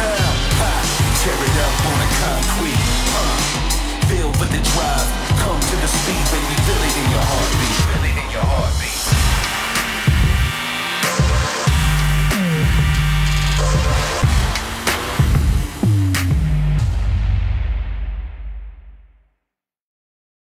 smell. Ha, tear it up on the concrete.